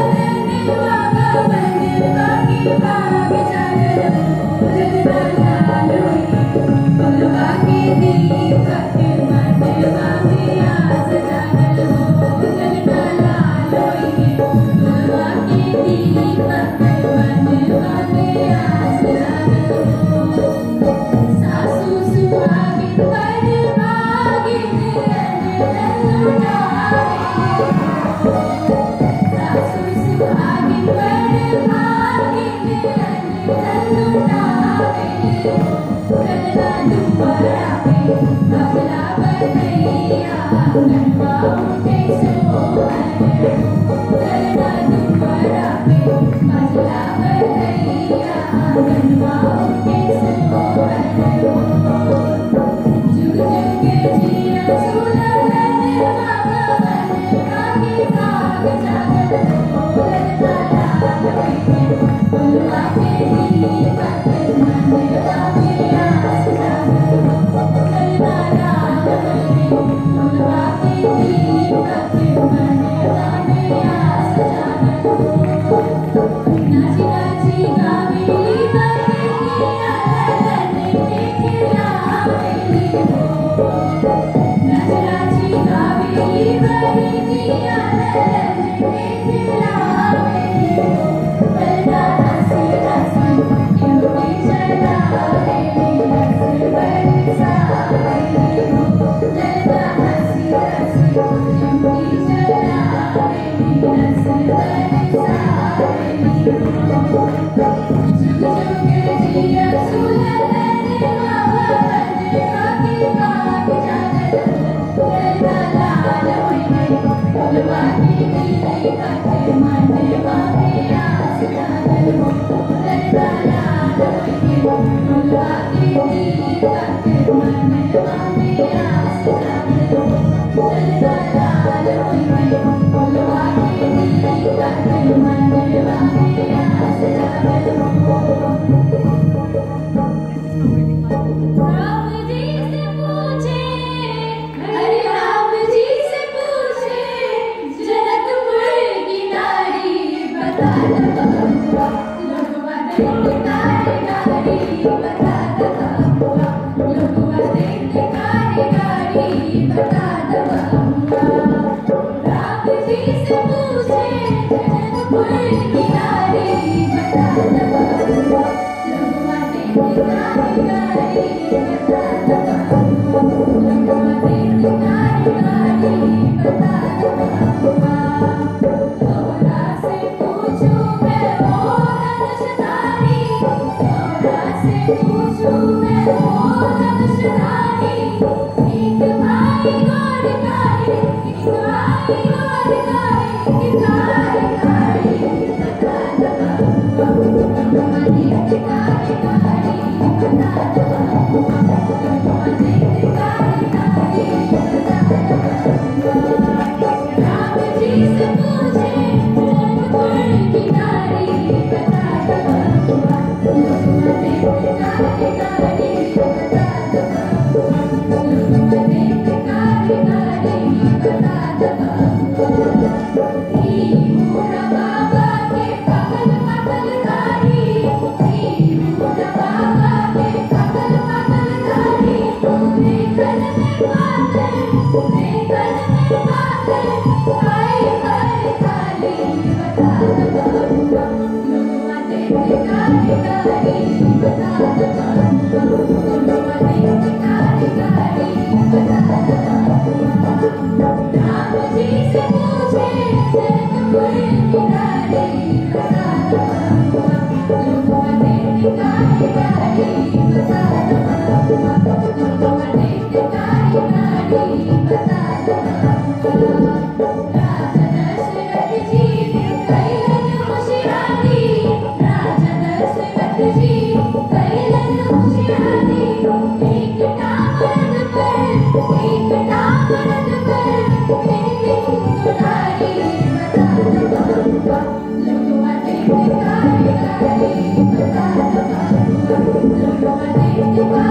Thank you. baby, Baby, you can find the world. Thank